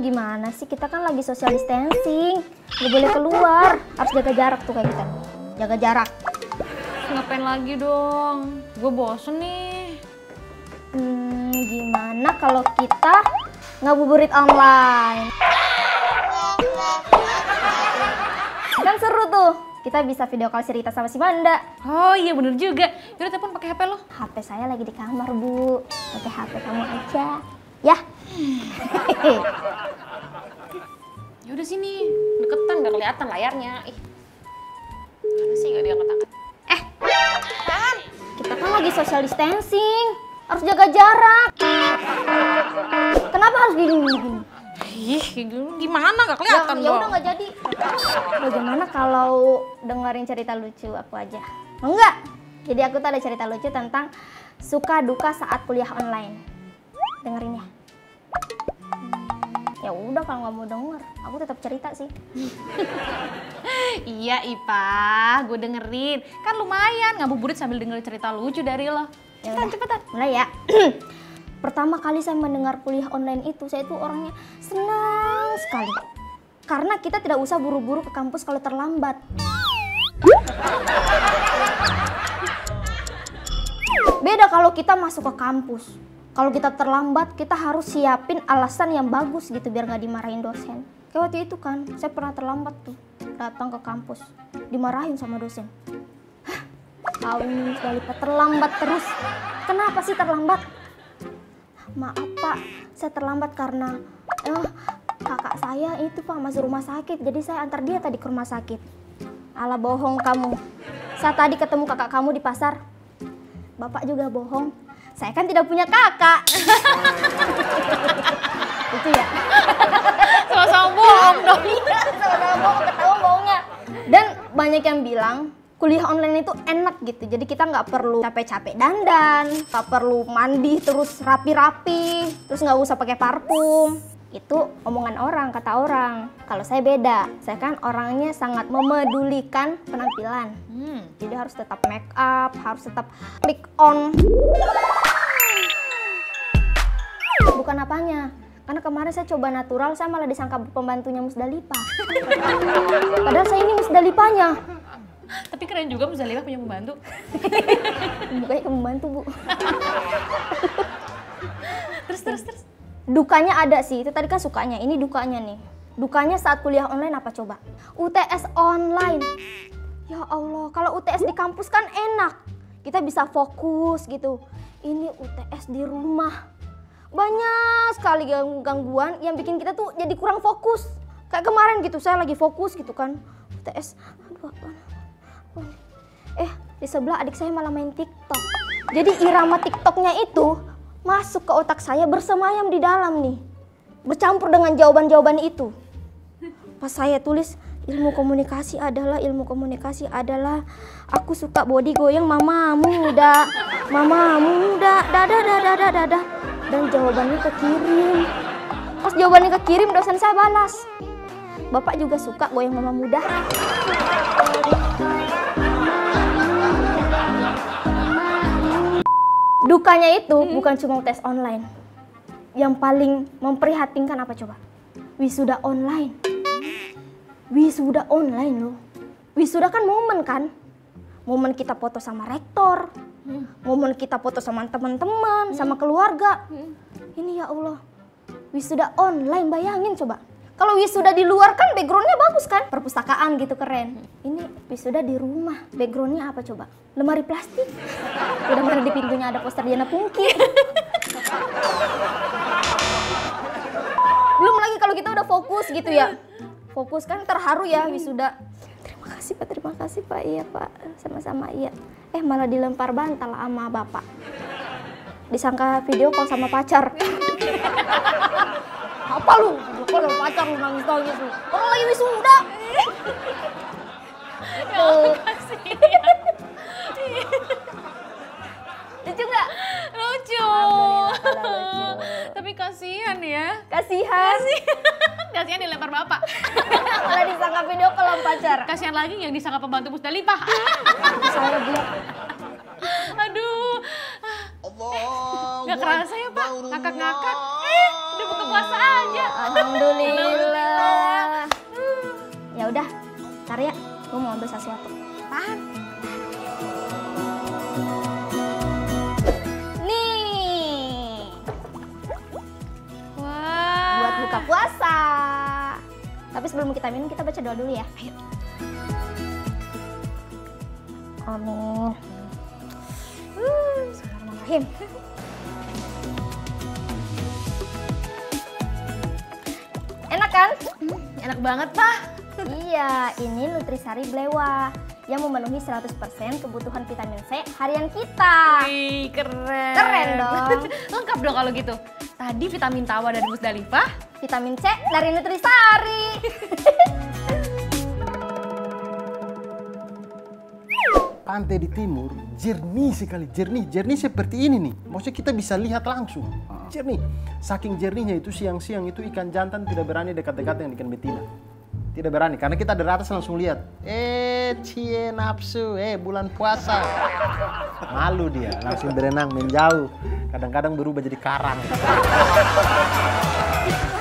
gimana sih? Kita kan lagi social distancing. Gak boleh keluar. Harus jaga jarak tuh kayak kita. Jaga jarak. Ngapain lagi dong? Gue bosen nih. Hmm, gimana kalau kita ngabuburit online? Kan seru tuh. Kita bisa video call cerita sama si Manda. Oh iya bener juga. Yaudah telepon pakai HP lo. HP saya lagi di kamar, Bu. Pakai HP kamu aja. Ya. Ya udah sini. Deketan gak kelihatan layarnya. Ih. Mana sih gak diangkat-angkat? Eh, kita kan lagi social distancing. Harus jaga jarak. Kenapa harus gini gini? Ih, gimana gak kelihatan ya, ya dong? udah nggak jadi. Bagaimana kalau dengerin cerita lucu aku aja? Enggak. Jadi aku tuh ada cerita lucu tentang suka duka saat kuliah online. Dengerin ya. Hmm, Ya udah kalau nggak mau denger, aku tetap cerita sih. Iya Ipa, gue dengerin. Kan lumayan ngabuburit sambil dengerin cerita lucu dari lo. Ya Cepetan, udah. cepetan. Mulai ya. Pertama kali saya mendengar kuliah online itu, saya itu orangnya senang sekali. Karena kita tidak usah buru-buru ke kampus kalau terlambat. Beda kalau kita masuk ke kampus. Kalau kita terlambat, kita harus siapin alasan yang bagus gitu biar nggak dimarahin dosen. Kayak waktu itu kan, saya pernah terlambat tuh datang ke kampus, dimarahin sama dosen. Tahu nih, sudah lipat terlambat terus. Kenapa sih terlambat? Maaf pak, saya terlambat karena eh, kakak saya itu pak masuk rumah sakit, jadi saya antar dia tadi ke rumah sakit. Alah bohong kamu. Saya tadi ketemu kakak kamu di pasar. Bapak juga bohong. Saya kan tidak punya kakak. itu ya. Sama-sama bohong dong. Sama-sama bohong, ketawa bohongnya. Dan banyak yang bilang kuliah online itu enak gitu. Jadi kita nggak perlu capek-capek dandan, nggak perlu mandi terus rapi-rapi, terus nggak usah pakai parfum. Itu omongan orang, kata orang. Kalau saya beda, saya kan orangnya sangat memedulikan penampilan. Hmm. Jadi harus tetap make up, harus tetap click on. Bukan apanya. Karena kemarin saya coba natural, saya malah disangka pembantunya Musdalifah. Padahal saya ini Musdalifahnya. Tapi keren juga Musdalifah punya pembantu. Bukannya ke pembantu, Bu. Terus, terus, terus. Dukanya ada sih, itu tadi kan sukanya. Ini dukanya nih. Dukanya saat kuliah online apa coba? UTS online. Ya Allah, kalau UTS di kampus kan enak. Kita bisa fokus gitu. Ini UTS di rumah. Banyak sekali gang- gangguan yang bikin kita tuh jadi kurang fokus. Kayak kemarin gitu, saya lagi fokus gitu kan. UTS, aduh apa? Eh, di sebelah adik saya malah main TikTok. Jadi irama TikToknya itu masuk ke otak saya bersemayam di dalam nih. Bercampur dengan jawaban-jawaban itu. Pas saya tulis ilmu komunikasi adalah ilmu komunikasi adalah aku suka body goyang mama muda mama muda dada dada dada dada dan jawabannya kekirim pas jawabannya kekirim dosen saya balas. Bapak juga suka goyang mama muda. Dukanya itu bukan cuma tes online. Yang paling memprihatinkan apa coba? Wisuda online. Wisuda online loh. Wisuda kan momen kan? Momen kita foto sama rektor. Momen kita foto sama teman-teman, sama keluarga. Ini ya Allah. Wisuda online bayangin coba. Kalau wisuda di luar kan backgroundnya bagus kan? Perpustakaan gitu keren. Ini wisuda di rumah. Backgroundnya apa coba? Lemari plastik. Udah mana di pintunya ada poster Diana Pungki. Belum lagi kalau kita udah fokus gitu ya. Fokus kan terharu ya wisuda. Terima kasih Pak, terima kasih Pak. Iya Pak, sama-sama iya. Eh malah dilempar bantal sama Bapak. Disangka video call sama pacar. Apa lu? Video call sama pacar lu nangis-nangis lu. Orang lagi wisuda. Tuh. Lucu nggak? Lucu. Alhamdulillah kalau lucu. Tapi kasihan ya. Kasihan. Kasihan dilempar bapak. Malah disangka video sama pacar. Kasihan lagi yang disangka pembantu Musdalifah. Saya bilang, Aduh. Allah Gak kerasa ya pak, ngakak-ngakak. Eh, Udah buka puasa aja. Alhamdulillah. Ya udah, Karya, gue mau ambil sesuatu. Apaan? Nih, Wah. buat buka puasa. Tapi sebelum kita minum, kita baca doa dulu ya. Ayo. Amin. Bismillahirrahmanirrahim. Enak kan? Enak banget, Pak. Iya, ini Nutrisari Blewa yang memenuhi 100% kebutuhan vitamin C harian kita. Wih, keren. Keren dong. Lengkap dong kalau gitu. Tadi vitamin tawa dari Musdalifah. Vitamin C dari Nutrisari. Pantai di timur jernih sekali, jernih, jernih seperti ini nih. Maksudnya kita bisa lihat langsung, jernih. Saking jernihnya itu siang-siang itu ikan jantan tidak berani dekat-dekat dengan ikan betina. Tidak berani, karena kita dari atas langsung lihat. Eh, cie nafsu, eh bulan puasa. Malu dia, langsung berenang menjauh. Kadang-kadang berubah jadi karang.